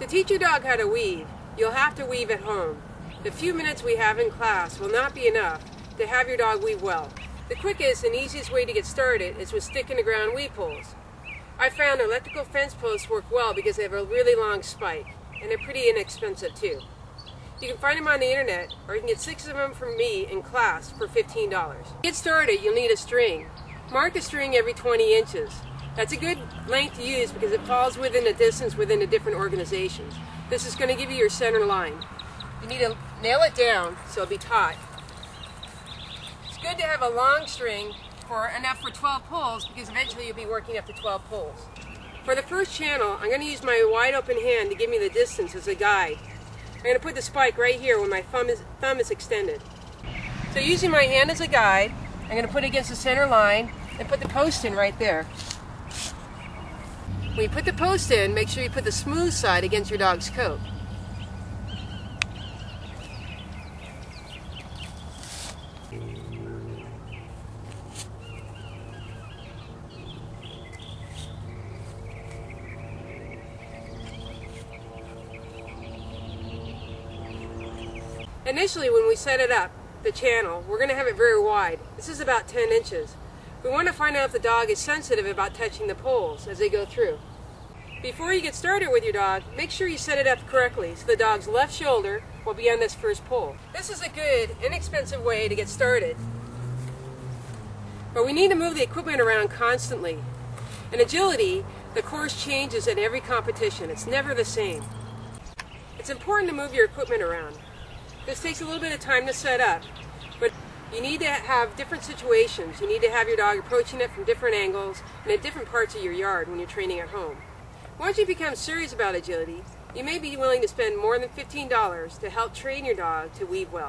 To teach your dog how to weave, you'll have to weave at home. The few minutes we have in class will not be enough to have your dog weave well. The quickest and easiest way to get started is with stick in the ground weave poles. I found electrical fence posts work well because they have a really long spike, and they're pretty inexpensive too. You can find them on the internet, or you can get six of them from me in class for $15. To get started, you'll need a string. Mark the string every 20 inches. That's a good length to use because it falls within a distance within the different organizations. This is going to give you your center line. You need to nail it down so it'll be taut. It's good to have a long string for enough for 12 poles because eventually you'll be working up to 12 poles. For the first channel, I'm going to use my wide open hand to give me the distance as a guide. I'm going to put the spike right here when my thumb is, thumb is extended. So using my hand as a guide, I'm going to put it against the center line and put the post in right there. When you put the post in, make sure you put the smooth side against your dog's coat. Initially, when we set it up, the channel, we're going to have it very wide. This is about 10 inches. We want to find out if the dog is sensitive about touching the poles as they go through. Before you get started with your dog, make sure you set it up correctly so the dog's left shoulder will be on this first pole. This is a good, inexpensive way to get started. But we need to move the equipment around constantly. In agility, the course changes at every competition. It's never the same. It's important to move your equipment around. This takes a little bit of time to set up, but you need to have different situations. You need to have your dog approaching it from different angles and at different parts of your yard when you're training at home. Once you become serious about agility, you may be willing to spend more than $15 to help train your dog to weave well.